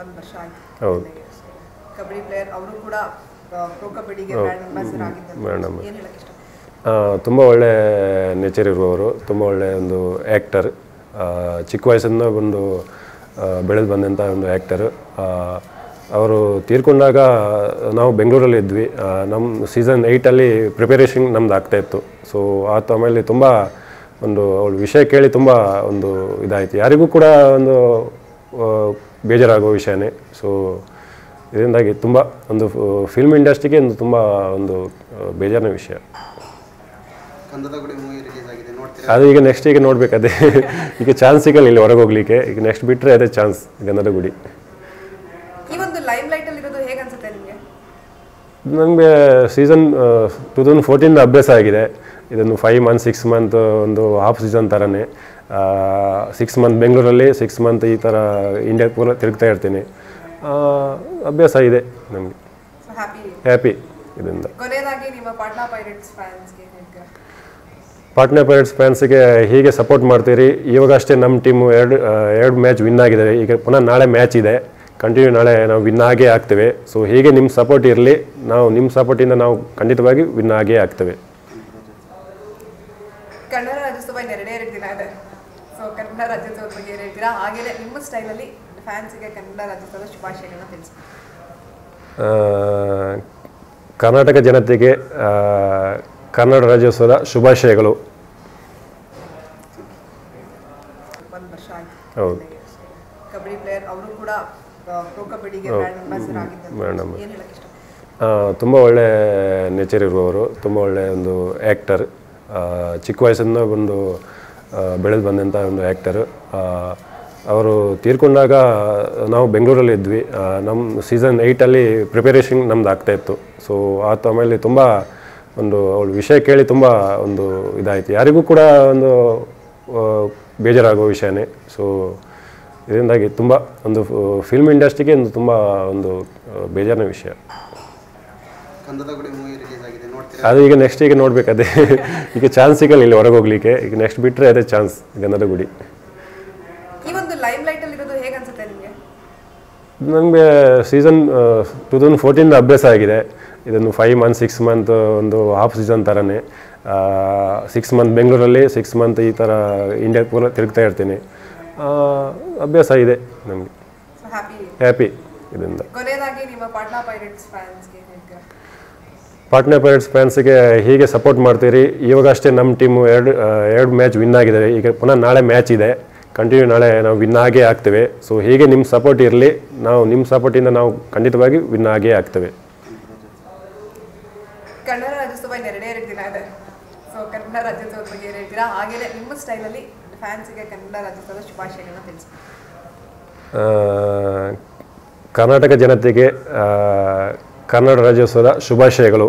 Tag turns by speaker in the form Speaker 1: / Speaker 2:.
Speaker 1: ಒಂದು ವರ್ಷ ಆಯ್ತು. ಕಬಡ್ಡಿ ಪ್ಲೇಯರ್ ಅವರು ಕೂಡ ಪ್ರೊ ಕಬಡ್ಡಿಗೆ ಅಂಬಾಸಿಡರ್. ಏನು ಹೇಳಕ್ಕೆ ಇಷ್ಟ?
Speaker 2: ತುಂಬ ಒಳ್ಳೆ ನೇಚರ್ ಇರುವವರು ತುಂಬ ಒಳ್ಳೆ ಒಂದು ಆ್ಯಕ್ಟರ್ ಚಿಕ್ಕ ವಯಸ್ಸಿಂದ ಒಂದು ಬೆಳೆದು ಬಂದಂಥ ಒಂದು ಆ್ಯಕ್ಟರ್ ಅವರು ತೀರ್ಕೊಂಡಾಗ ನಾವು ಬೆಂಗಳೂರಲ್ಲಿ ಇದ್ವಿ. ನಮ್ಮ ಸೀಸನ್ ಏಯ್ಟಲ್ಲಿ ಪ್ರಿಪರೇಷನ್ ನಮ್ದು ಆಗ್ತಾಯಿತ್ತು ಸೊ ಆ ಆಮೇಲೆ ತುಂಬ ಒಂದು ಅವಳು ವಿಷಯ ಕೇಳಿ ತುಂಬ ಒಂದು ಇದಾಯಿತು. ಯಾರಿಗೂ ಕೂಡ ಒಂದು ಬೇಜಾರಾಗೋ ವಿಷಯನೇ. ಸೊ ಇದರಿಂದಾಗಿ ತುಂಬ ಒಂದು ಫಿಲ್ಮ್ ಇಂಡಸ್ಟ್ರಿಗೆ ಒಂದು ತುಂಬ ಒಂದು ಬೇಜಾರಿನ ವಿಷಯ.
Speaker 3: ಕಂದದ ಗುಡಿ ರಿಲೀಸ್ ಆಗಿದೆ ನೋಡ್ತೀರಾ?
Speaker 2: ಅದು ಈಗ ನೆಕ್ಸ್ಟ್ ಈಗ ನೋಡ್ಬೇಕು ಅದೇ. ಈಗ ಚಾನ್ಸ್ ಸಿಗಲ್ಲ ಇಲ್ಲಿ ಹೊರಗೆ ಹೋಗ್ಲಿಕ್ಕೆ. ಈಗ ನೆಕ್ಸ್ಟ್ ಬಿಟ್ಟರೆ ಅದೇ ಚಾನ್ಸ್ ಗಂಧದ ಗುಡಿ.
Speaker 1: ಈ ಒಂದು ಲೈಮ್ ಲೈಟ್ ಅಲ್ಲಿ ಇರೋದು ಹೇಗೆ ಅನ್ಸುತ್ತೆ ನಿಮಗೆ?
Speaker 2: ನನಗೆ ಸೀಸನ್ ಟೂ ತೌಸಂಡ್ ಫೋರ್ಟೀನ್ ಅಭ್ಯಾಸ ಆಗಿದೆ. ಇದನ್ನು ಫೈವ್ ಮಂತ್ ಸಿಕ್ಸ್ ಮಂತ್ ಒಂದು ಹಾಫ್ ಸೀಸನ್ ಥರನೇ ಸಿಕ್ಸ್ ಮಂತ್ ಬೆಂಗಳೂರಲ್ಲಿ ಸಿಕ್ಸ್ ಮಂತ್ ಈ ಥರ ಇಂಡಿಯಾ ಪೂರ ತಿರುಗ್ತಾ ಇರ್ತೀನಿ. ಅಭ್ಯಾಸ ಇದೆ ನಮಗೆ.
Speaker 1: ಹ್ಯಾಪಿ
Speaker 2: ಇದರಿಂದ.
Speaker 1: ಪಾಟ್ನಾ ಪೈರೇಟ್ಸ್ ಫ್ಯಾನ್ಸ್ಗೆ
Speaker 2: ಹೀಗೆ? ಸಪೋರ್ಟ್ ಮಾಡ್ತೀರಿ. ಇವಾಗಷ್ಟೇ ನಮ್ಮ ಟೀಮು ಎರಡು ಎರಡು ಮ್ಯಾಚ್ ವಿನ್ ಆಗಿದೆ ಈಗ ಪುನಃ ನಾಳೆ ಮ್ಯಾಚ್ ಇದೆ. ಕಂಟಿನ್ಯೂ ನಾಳೆ ನಾವು ವಿನ್ ಆಗೇ ಆಗ್ತೇವೆ. ಸೊ ಹೀಗೆ ನಿಮ್ಮ ಸಪೋರ್ಟ್ ಇರಲಿ. ನಾವು ನಿಮ್ಮ ಸಪೋರ್ಟಿಂದ ನಾವು ಖಂಡಿತವಾಗಿ ವಿನ್ ಆಗೇ ಆಗ್ತೇವೆ.
Speaker 1: ಕನ್ನಡ ರಾಜ್ಯೋತ್ಸವ ಎರಡು ದಿನ ಇದೆ. ಸೊ ಕನ್ನಡ ರಾಜ್ಯೋತ್ಸವದ ಬಗ್ಗೆ ಏನು ಹೇಳ್ತೀರಾ? ಹಾಗೆಯೇ ನಿಮ್ಮ ಸ್ಟೈಲಲ್ಲಿ ಫ್ಯಾನ್ಸಿಗೆ ಕನ್ನಡ ರಾಜ್ಯೋತ್ಸವದ ಶುಭಾಶಯಗಳನ್ನ ತಿಳಿಸಿ.
Speaker 2: ಕರ್ನಾಟಕ ಜನತೆಗೆ ಕನ್ನಡ ರಾಜ್ಯೋತ್ಸವದ ಶುಭಾಶಯಗಳು.
Speaker 1: ಒಂದು ವರ್ಷ ಆಯ್ತು.
Speaker 2: ಹೌದು.
Speaker 1: ಕಬಡ್ಡಿ ಪ್ಲೇಯರ್ ಅವರು ಕೂಡ ಪ್ರೋ ಕಬಡ್ಡಿಗೆ
Speaker 2: ಹೌದು.
Speaker 1: ಬ್ರ್ಯಾಂಡ್ ಅಂಬಾಸಿಡರ್
Speaker 2: ಬ್ರ್ಯಾಂಡ್
Speaker 1: ಆಗಿದ್ದಾರೆ ಏನು ಹೇಳಕ್ಕೆ ಇಷ್ಟ?
Speaker 2: ತುಂಬ ಒಳ್ಳೆ ನೇಚರ್ ಇರುವವರು ತುಂಬ ಒಳ್ಳೆ ಒಂದು ಆ್ಯಕ್ಟರ್ ಚಿಕ್ಕ ವಯಸ್ಸಿಂದ ಒಂದು ಬೆಳೆದು ಬಂದಂಥ ಒಂದು ಆ್ಯಕ್ಟರ್ ಅವರು ತೀರ್ಕೊಂಡಾಗ ನಾವು ಬೆಂಗಳೂರಲ್ಲಿ ಇದ್ವಿ. ನಮ್ಮ ಸೀಸನ್ ಏಯ್ಟಲ್ಲಿ ಪ್ರಿಪರೇಷನ್ ನಮ್ದು ಆಗ್ತಾಯಿತ್ತು ಸೊ ಆ ಆಮೇಲೆ ತುಂಬ ಒಂದು ಅವಳ ವಿಷಯ ಕೇಳಿ ತುಂಬ ಒಂದು ಇದಾಯಿತು. ಯಾರಿಗೂ ಕೂಡ ಒಂದು ಬೇಜಾರಾಗೋ ವಿಷಯನೇ. ಸೊ ಇದರಿಂದಾಗಿ ತುಂಬ ಒಂದು ಫಿಲ್ಮ್ ಇಂಡಸ್ಟ್ರಿಗೆ ಒಂದು ತುಂಬ ಒಂದು ಬೇಜಾರಿನ ವಿಷಯ. ಅದು ಈಗ ನೆಕ್ಸ್ಟ್ ಈಗ ನೋಡ್ಬೇಕು ಅದೇ ಈಗ ಚಾನ್ಸ್ ಸಿಗಲ್ಲ ಇಲ್ಲಿ ಹೊರಗೆ ಹೋಗ್ಲಿಕ್ಕೆ. ಈಗ ನೆಕ್ಸ್ಟ್ ಬಿಟ್ಟರೆ ಅದೇ ಚಾನ್ಸ್ ಗಂಧದ ಗುಡಿ.
Speaker 1: ಈ ಒಂದು ಲೈಮ್ ಲೈಟ್ ಅಲ್ಲಿ ಇರೋದು ಹೇಗೆ ನಿಮಗೆ?
Speaker 2: ನನಗೆ ಸೀಸನ್ ಟೂ ತೌಸಂಡ್ ಫೋರ್ಟೀನ್ ಅಭ್ಯಾಸ ಆಗಿದೆ. ಇದನ್ನು ಫೈವ್ ಮಂತ್ ಸಿಕ್ಸ್ ಮಂತ್ ಒಂದು ಹಾಫ್ ಸೀಸನ್ ಥರನೇ ಸಿಕ್ಸ್ ಮಂತ್ ಬೆಂಗಳೂರಲ್ಲಿ ಸಿಕ್ಸ್ ಮಂತ್ ಈ ಥರ ಇಂಡಿಯಾ ಪೂರ ತಿರುಗ್ತಾ ಇರ್ತೀನಿ. ಆ, ಅಭ್ಯಾಸ ಇದೆ ನಮಗೆ.
Speaker 1: ಹ್ಯಾಪಿ
Speaker 2: ಹ್ಯಾಪಿ ಇದರಿಂದ.
Speaker 1: ಕೊನೆಯದಾಗಿ ನಿಮ್ಮ ಪಾಟ್ನಾ ಪೈರೇಟ್ಸ್ ಫ್ಯಾನ್ಸ್ಗೆ
Speaker 2: ಹೀಗೆ ಸಪೋರ್ಟ್ ಮಾಡ್ತೀರಿ. ಇವಾಗ ಅಷ್ಟೇ ನಮ್ಮ ಟೀಮು ಎರಡು ಎರಡು ಮ್ಯಾಚ್ ವಿನ್ ಆಗಿದ್ದಾರೆ ಈಗ ಪುನಃ ನಾಳೆ ಮ್ಯಾಚ್ ಇದೆ. ಕಂಟಿನ್ಯೂ ನಾಳೆ ನಾವು ವಿನ್ ಆಗೇ ಆಗ್ತೇವೆ. ಸೊ ಹೀಗೆ ನಿಮ್ಮ ಸಪೋರ್ಟ್ ಇರಲಿ. ನಾವು ನಿಮ್ಮ ಸಪೋರ್ಟಿಂದ ನಾವು ಖಂಡಿತವಾಗಿ ವಿನ್ ಆಗೇ ಆಗ್ತೇವೆ.
Speaker 1: ಕನ್ನಡ ರಾಜ್ಯೋತ್ಸವ ಇನ್ನು ಎರಡೇ ಎರಡು ದಿನ ಇದೆ. ಸೊ ಕನ್ನಡ ರಾಜ್ಯೋತ್ಸವದ ಬಗ್ಗೆ ಏನು ಹೇಳ್ತೀರಾ? ಹಾಗೇನೆ ನಿಮ್ಮ ಸ್ಟೈಲಲ್ಲಿ ಫ್ಯಾನ್ಸಿಗೆ ಕನ್ನಡ ರಾಜ್ಯೋತ್ಸವದ ಶುಭಾಶಯಗಳನ್ನ ತಿಳಿಸಿ
Speaker 2: ಕರ್ನಾಟಕ ಜನತೆಗೆ ಕನ್ನಡ ರಾಜ್ಯೋತ್ಸವದ ಶುಭಾಶಯಗಳು.